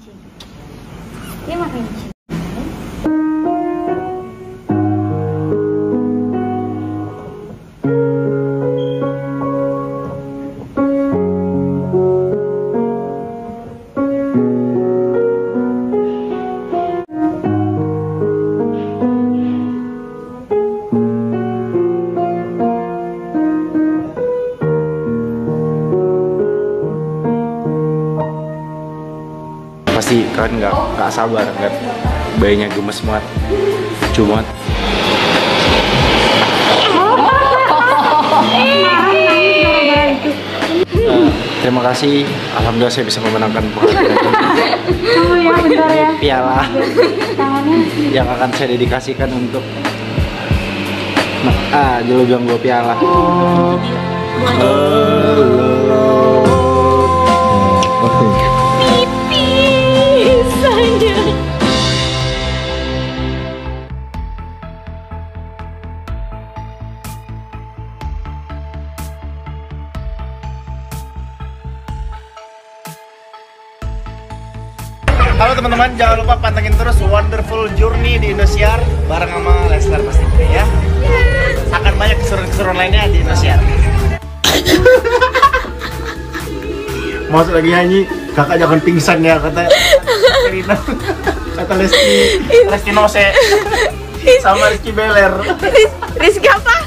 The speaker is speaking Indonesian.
corrente. E uma corrente. Pasti kalian nggak nggak sabar nggak bayinya gemes banget cuma terima kasih. Alhamdulillah saya bisa memenangkan penghargaan Kamu ya bentar ya. piala Tangannya yang akan saya dedikasikan untuk nah, ah jadi bilang gue piala. Pipis Halo teman-teman, jangan lupa pantengin terus Wonderful Journey di Indosiar bareng sama Leslar pastinya ya. Akan banyak keseruan-keseruan lainnya di Indosiar. Masuk lagi nyanyi, kakak jangan pingsan ya kata Rina, kata Lesti, Lesti Nose, sama Rizky Beler. Rizky apa?